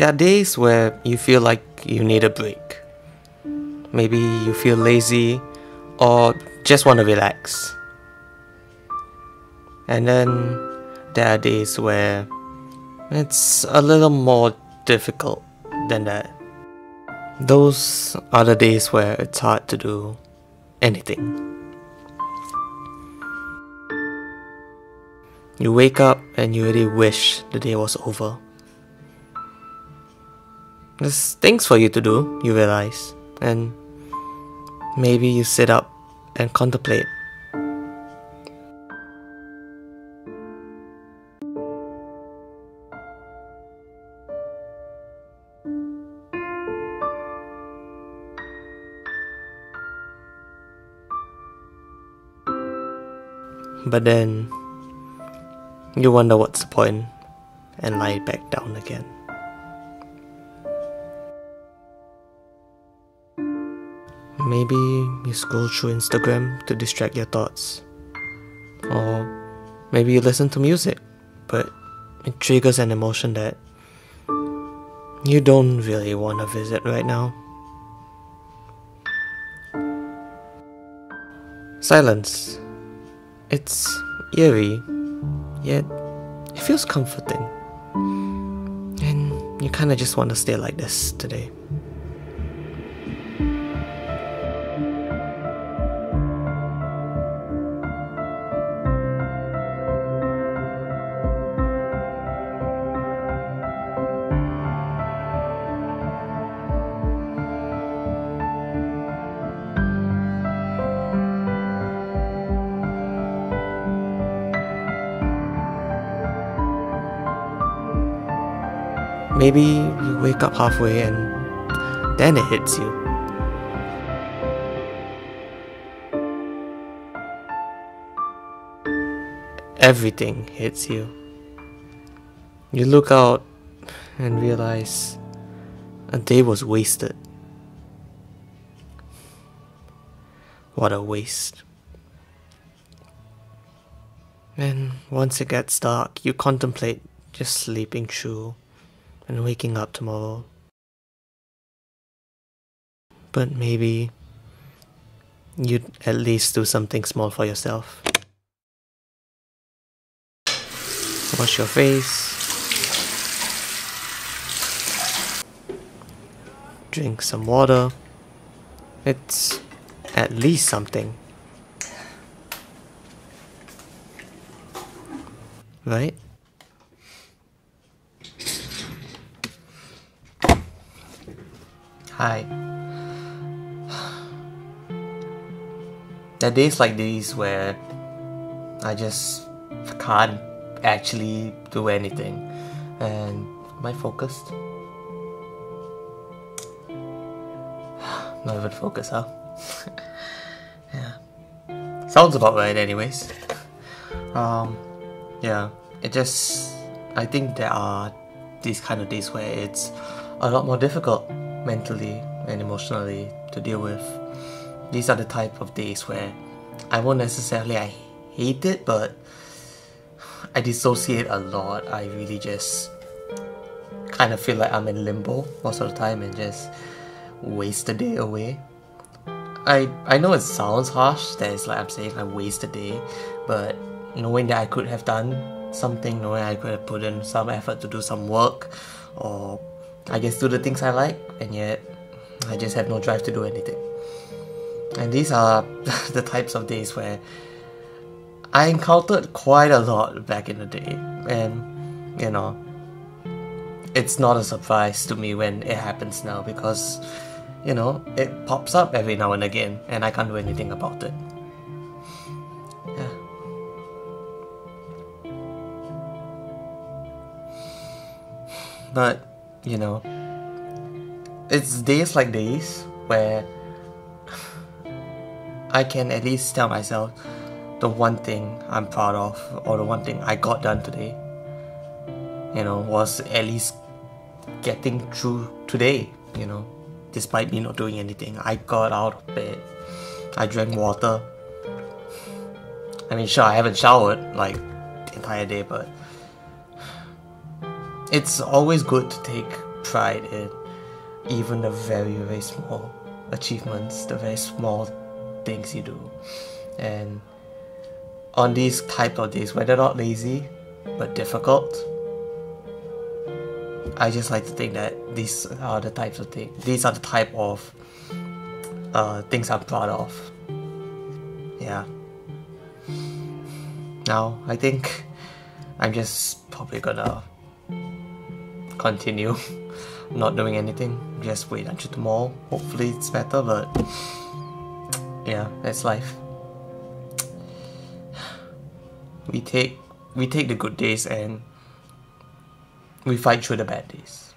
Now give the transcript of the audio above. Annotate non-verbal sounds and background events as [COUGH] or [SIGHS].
There are days where you feel like you need a break. Maybe you feel lazy or just want to relax. And then there are days where it's a little more difficult than that. Those are the days where it's hard to do anything. You wake up and you really wish the day was over. There's things for you to do, you realize, and maybe you sit up and contemplate. But then you wonder what's the point and lie back down again. Maybe you scroll through Instagram to distract your thoughts. Or maybe you listen to music, but it triggers an emotion that you don't really want to visit right now. Silence. It's eerie, yet it feels comforting. And you kinda just want to stay like this today. Maybe you wake up halfway and then it hits you. Everything hits you. You look out and realize a day was wasted. What a waste. And once it gets dark, you contemplate just sleeping through and waking up tomorrow. But maybe you'd at least do something small for yourself. Wash your face. Drink some water. It's at least something. Right? Hi. There are days like these where I just can't actually do anything and am I focused? [SIGHS] Not even focus, huh? [LAUGHS] yeah. Sounds about right anyways. Um yeah, it just I think there are these kind of days where it's a lot more difficult mentally and emotionally to deal with. These are the type of days where I won't necessarily I hate it, but I dissociate a lot. I really just kind of feel like I'm in limbo most of the time and just waste the day away. I I know it sounds harsh that it's like I'm saying I waste a day, but knowing that I could have done something, knowing I could have put in some effort to do some work or I just do the things I like, and yet I just have no drive to do anything. And these are [LAUGHS] the types of days where I encountered quite a lot back in the day, and you know, it's not a surprise to me when it happens now because you know it pops up every now and again, and I can't do anything about it. Yeah. But you know, it's days like these where I can at least tell myself the one thing I'm proud of or the one thing I got done today, you know, was at least getting through today, you know, despite me not doing anything. I got out of bed, I drank water. I mean, sure, I haven't showered like the entire day, but it's always good to take pride in even the very, very small achievements, the very small things you do. And on these type of days, where they're not lazy but difficult, I just like to think that these are the types of things. These are the type of uh, things I'm proud of. Yeah. Now I think I'm just probably gonna continue [LAUGHS] not doing anything. Just wait until tomorrow. Hopefully it's better, but [TSK] yeah, that's life. We take we take the good days and we fight through the bad days.